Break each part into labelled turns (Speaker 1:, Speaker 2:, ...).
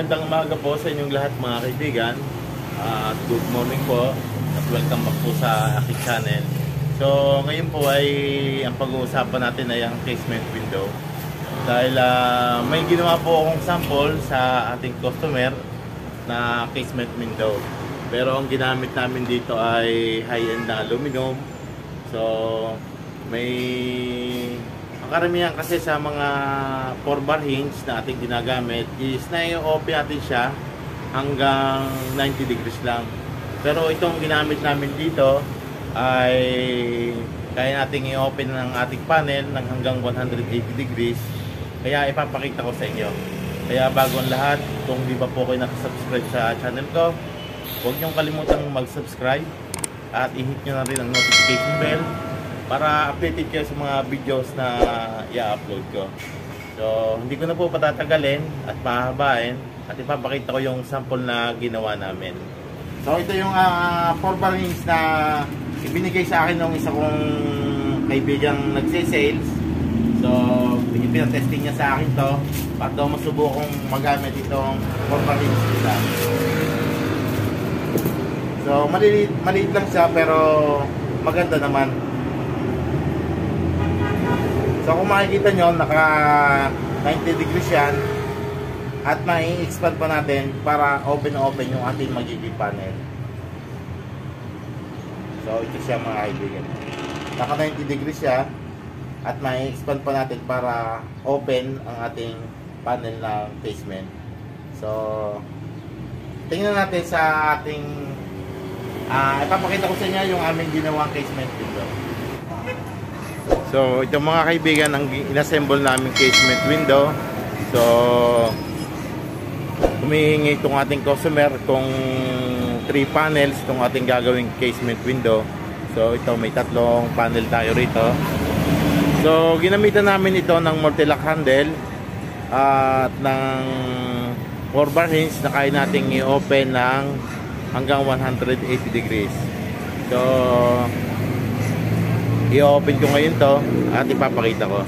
Speaker 1: magandang umaga po sa inyong lahat mga kaibigan. At good morning po. At welcome back po sa aking channel. So ngayon po ay ang pag-uusapan natin ay ang casement window. Dahil ah, may ginawa po akong sample sa ating customer na casement window. Pero ang ginamit namin dito ay high-end na aluminum. So may karamihan kasi sa mga 4 bar hinge na ating ginagamit is na-open natin siya hanggang 90 degrees lang. Pero itong ginamit namin dito ay kaya nating i-open ng ating panel ng hanggang 180 degrees. Kaya ipapakita ko sa inyo. Kaya bago ang lahat, kung di ba po kayo nakasubscribe sa channel ko, huwag niyong kalimutang mag-subscribe at i-hit nyo na rin ang notification bell para updated kayo sa mga videos na i-upload ko. So, hindi ko na po patatagalin at pahabain at ipapakita ko yung sample na ginawa namin. So, ito yung uh, 4 bar rings na ibinigay sa akin ng isa kong kaibigang nagse-sales. So, pinatesting niya sa akin to para daw masubukong magamit itong 4 bar rings nila. So, maliit, maliit lang siya pero maganda naman. So kung makikita nyo, naka 90 degrees yan at mai expand pa natin para open-open yung ating magiging panel. So ito siya mga kaibigan. Naka 90 degrees siya at mai expand pa natin para open ang ating panel ng casement. So tingnan natin sa ating uh, ipapakita ko sa inyo yung aming ginawang casement window. So, ito mga kaibigan, ang inassemble namin casement window. So, humihingi itong ating customer kung 3 panels itong ating gagawing casement window. So, ito may tatlong panel tayo rito. So, ginamitan namin ito ng multi-lock handle at ng 4 bar hinge na kaya nating i-open ng hanggang 180 degrees. So, i-open ko ngayon to at ipapakita ko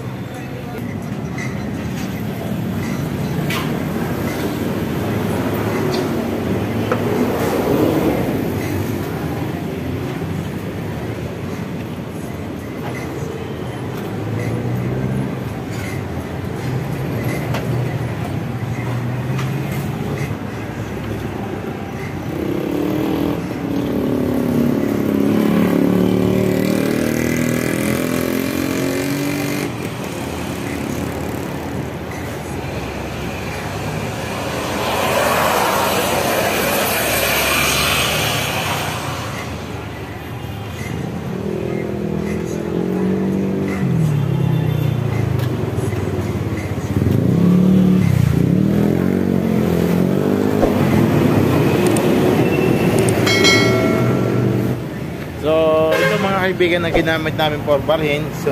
Speaker 1: kaibigan na ginamit namin for barhin. So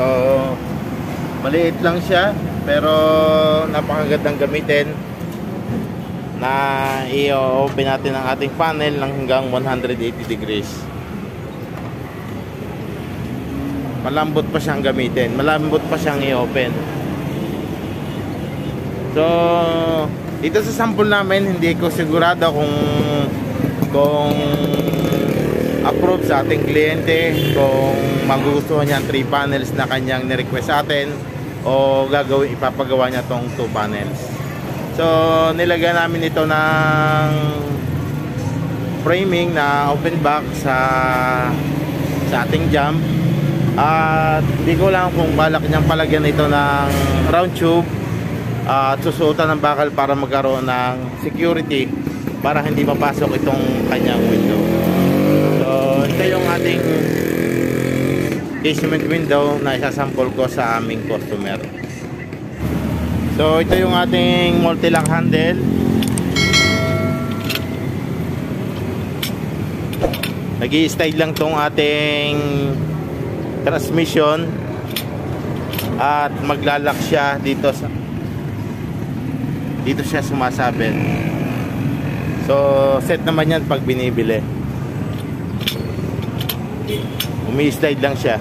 Speaker 1: maliit lang siya pero napakagandang gamitin na i-open natin ang ating panel ng hanggang 180 degrees. Malambot pa siyang gamitin. Malambot pa siyang i-open. So dito sa sample namin hindi ko sigurado kung kung approve sa ating kliyente kung magugustuhan niya ang 3 panels na kanyang ni-request sa atin o gagawin ipapagawa niya tong 2 panels. So nilagyan namin ito ng framing na open back sa sa ating jump at hindi ko lang kung balak niyang palagyan ito ng round tube at susuotan ng bakal para magkaroon ng security para hindi mapasok itong kanyang window ito yung ating casement window na isasample ko sa aming customer. So, ito yung ating multi-lock handle. nag style lang tong ating transmission at maglalak siya dito sa dito siya sumasabit. So, set naman yan pag binibili umi-slide lang siya.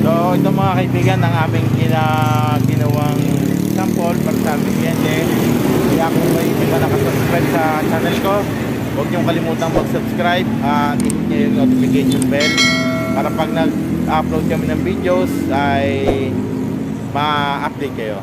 Speaker 1: So ito mga kaibigan ang aming ginawang sample para sa aming cliente kaya kung may hindi pa nakasubscribe sa channel ko, huwag niyong kalimutang mag-subscribe at hit niyo yung notification bell para pag nag-upload kami ng videos ay ma-update kayo.